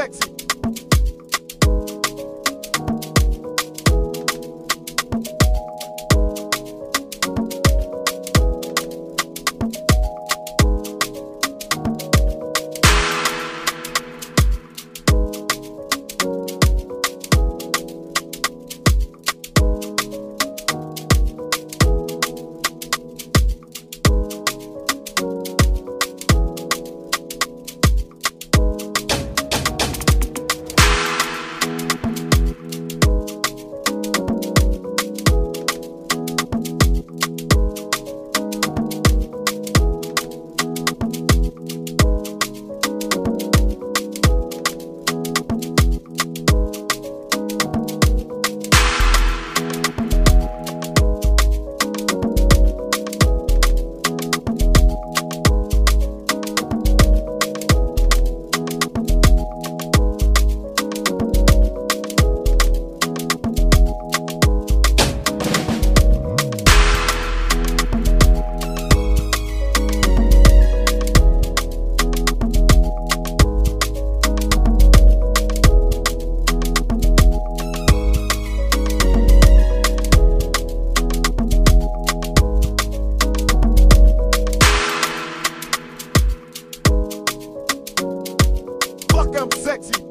sexy. I'm sexy.